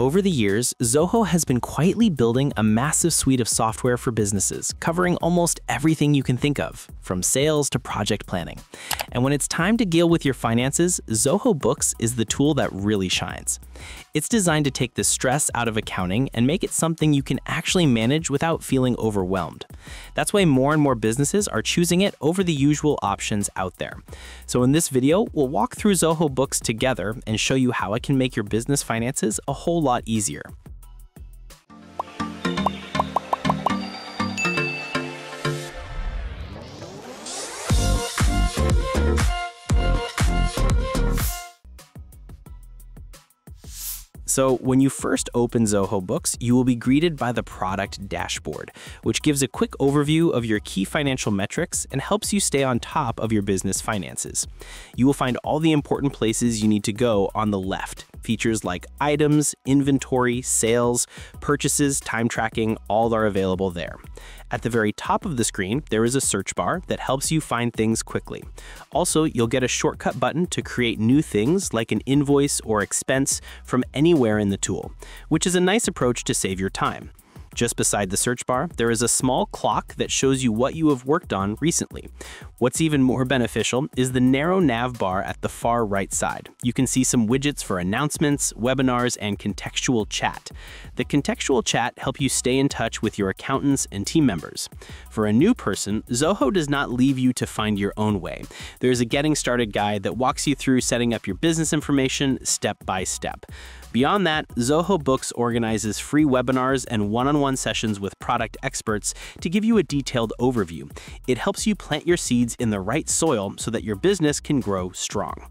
Over the years, Zoho has been quietly building a massive suite of software for businesses, covering almost everything you can think of, from sales to project planning. And when it's time to deal with your finances, Zoho Books is the tool that really shines. It's designed to take the stress out of accounting and make it something you can actually manage without feeling overwhelmed. That's why more and more businesses are choosing it over the usual options out there. So in this video, we'll walk through Zoho Books together and show you how it can make your business finances a whole lot easier. So when you first open Zoho Books, you will be greeted by the product dashboard, which gives a quick overview of your key financial metrics and helps you stay on top of your business finances. You will find all the important places you need to go on the left. Features like items, inventory, sales, purchases, time tracking, all are available there. At the very top of the screen, there is a search bar that helps you find things quickly. Also, you'll get a shortcut button to create new things like an invoice or expense from anywhere in the tool, which is a nice approach to save your time. Just beside the search bar, there is a small clock that shows you what you have worked on recently. What's even more beneficial is the narrow nav bar at the far right side. You can see some widgets for announcements, webinars, and contextual chat. The contextual chat help you stay in touch with your accountants and team members. For a new person, Zoho does not leave you to find your own way. There's a getting started guide that walks you through setting up your business information step by step. Beyond that, Zoho Books organizes free webinars and one-on-one sessions with product experts to give you a detailed overview. It helps you plant your seeds in the right soil so that your business can grow strong.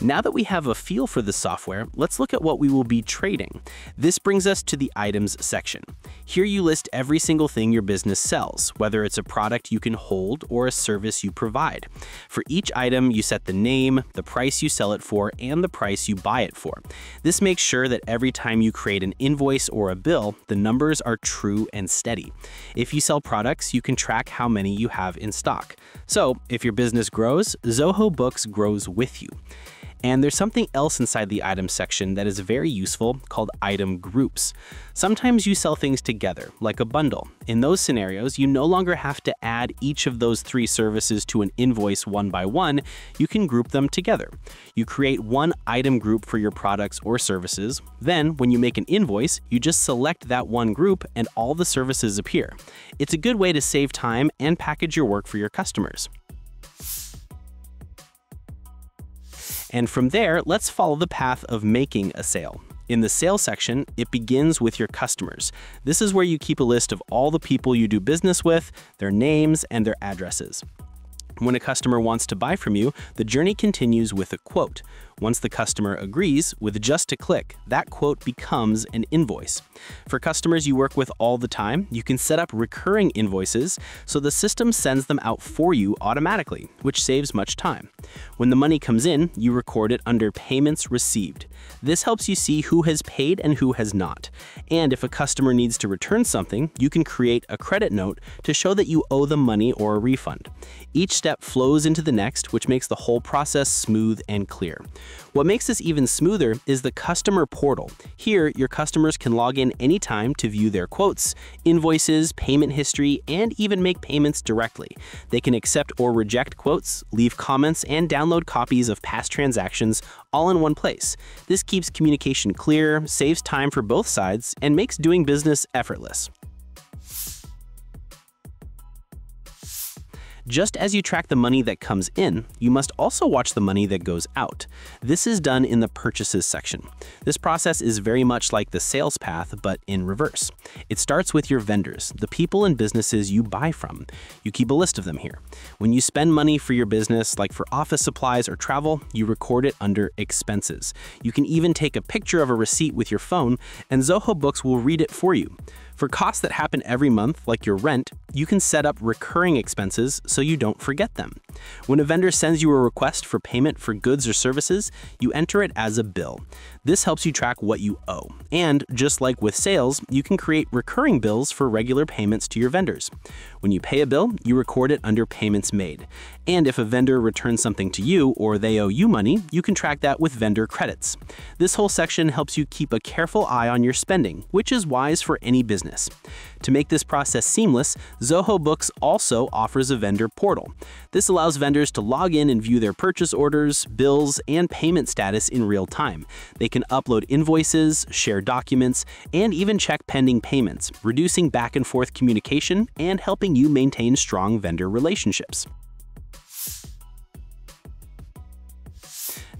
Now that we have a feel for the software, let's look at what we will be trading. This brings us to the items section. Here you list every single thing your business sells, whether it's a product you can hold or a service you provide. For each item, you set the name, the price you sell it for, and the price you buy it for. This makes sure that every time you create an invoice or a bill, the numbers are true and steady. If you sell products, you can track how many you have in stock. So, if your business grows, Zoho Books grows with you. And there's something else inside the item section that is very useful called item groups. Sometimes you sell things together, like a bundle. In those scenarios, you no longer have to add each of those three services to an invoice one by one, you can group them together. You create one item group for your products or services. Then, when you make an invoice, you just select that one group and all the services appear. It's a good way to save time and package your work for your customers. And from there, let's follow the path of making a sale. In the sales section, it begins with your customers. This is where you keep a list of all the people you do business with, their names, and their addresses. When a customer wants to buy from you, the journey continues with a quote. Once the customer agrees, with just a click, that quote becomes an invoice. For customers you work with all the time, you can set up recurring invoices so the system sends them out for you automatically, which saves much time. When the money comes in, you record it under Payments Received. This helps you see who has paid and who has not. And if a customer needs to return something, you can create a credit note to show that you owe them money or a refund. Each step flows into the next, which makes the whole process smooth and clear. What makes this even smoother is the customer portal. Here, your customers can log in anytime to view their quotes, invoices, payment history, and even make payments directly. They can accept or reject quotes, leave comments, and download copies of past transactions all in one place. This keeps communication clear, saves time for both sides, and makes doing business effortless. Just as you track the money that comes in, you must also watch the money that goes out. This is done in the purchases section. This process is very much like the sales path, but in reverse. It starts with your vendors, the people and businesses you buy from. You keep a list of them here. When you spend money for your business, like for office supplies or travel, you record it under expenses. You can even take a picture of a receipt with your phone, and Zoho Books will read it for you. For costs that happen every month, like your rent, you can set up recurring expenses so you don't forget them. When a vendor sends you a request for payment for goods or services, you enter it as a bill. This helps you track what you owe. And just like with sales, you can create recurring bills for regular payments to your vendors. When you pay a bill, you record it under payments made. And if a vendor returns something to you or they owe you money, you can track that with vendor credits. This whole section helps you keep a careful eye on your spending, which is wise for any business. To make this process seamless, Zoho Books also offers a vendor portal. This allows vendors to log in and view their purchase orders, bills, and payment status in real time. They can upload invoices, share documents, and even check pending payments, reducing back and forth communication and helping you maintain strong vendor relationships.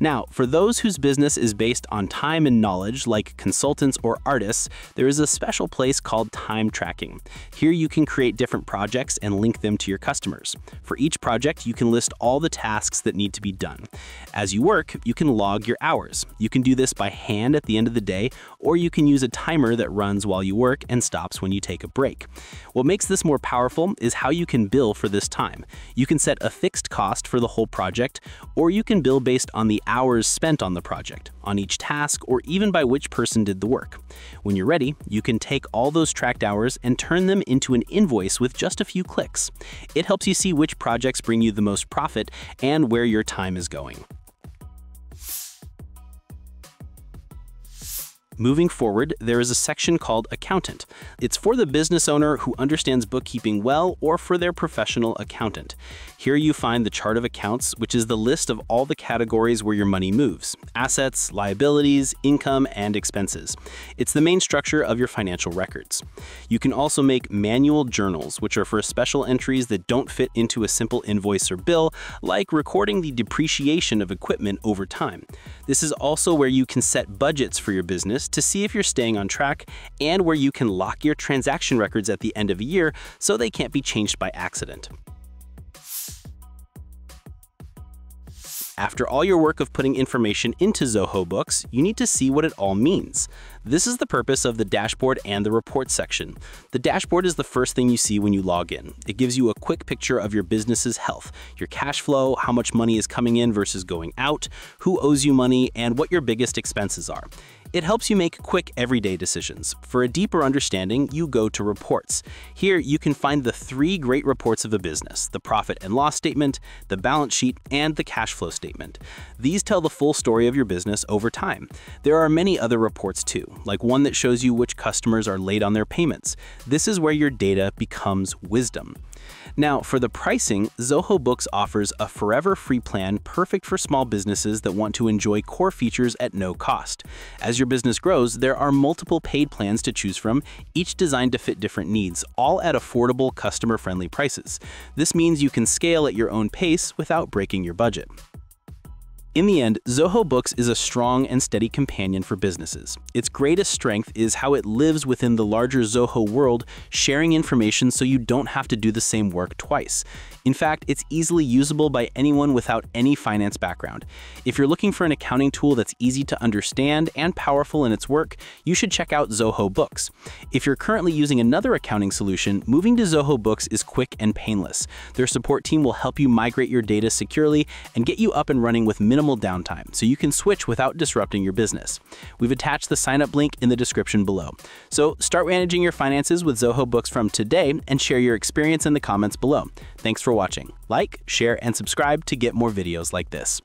Now, for those whose business is based on time and knowledge, like consultants or artists, there is a special place called time tracking. Here you can create different projects and link them to your customers. For each project, you can list all the tasks that need to be done. As you work, you can log your hours. You can do this by hand at the end of the day, or you can use a timer that runs while you work and stops when you take a break. What makes this more powerful is how you can bill for this time. You can set a fixed cost for the whole project, or you can bill based on the hours spent on the project, on each task, or even by which person did the work. When you're ready, you can take all those tracked hours and turn them into an invoice with just a few clicks. It helps you see which projects bring you the most profit and where your time is going. Moving forward, there is a section called Accountant. It's for the business owner who understands bookkeeping well or for their professional accountant. Here you find the chart of accounts, which is the list of all the categories where your money moves assets, liabilities, income, and expenses. It's the main structure of your financial records. You can also make manual journals, which are for special entries that don't fit into a simple invoice or bill, like recording the depreciation of equipment over time. This is also where you can set budgets for your business to see if you're staying on track and where you can lock your transaction records at the end of a year so they can't be changed by accident. After all your work of putting information into Zoho Books, you need to see what it all means. This is the purpose of the dashboard and the report section. The dashboard is the first thing you see when you log in. It gives you a quick picture of your business's health, your cash flow, how much money is coming in versus going out, who owes you money, and what your biggest expenses are. It helps you make quick everyday decisions. For a deeper understanding, you go to Reports. Here, you can find the three great reports of a business, the profit and loss statement, the balance sheet, and the cash flow statement. These tell the full story of your business over time. There are many other reports too, like one that shows you which customers are late on their payments. This is where your data becomes wisdom. Now, for the pricing, Zoho Books offers a forever free plan perfect for small businesses that want to enjoy core features at no cost. As your business grows, there are multiple paid plans to choose from, each designed to fit different needs, all at affordable, customer-friendly prices. This means you can scale at your own pace without breaking your budget. In the end, Zoho Books is a strong and steady companion for businesses. Its greatest strength is how it lives within the larger Zoho world, sharing information so you don't have to do the same work twice. In fact, it's easily usable by anyone without any finance background. If you're looking for an accounting tool that's easy to understand and powerful in its work, you should check out Zoho Books. If you're currently using another accounting solution, moving to Zoho Books is quick and painless. Their support team will help you migrate your data securely and get you up and running with minimal downtime, so you can switch without disrupting your business. We've attached the sign up link in the description below. So start managing your finances with Zoho Books from today and share your experience in the comments below. Thanks for watching. Like, share, and subscribe to get more videos like this.